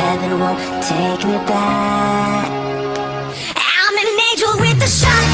heaven won't take me back. I'm an angel with a shotgun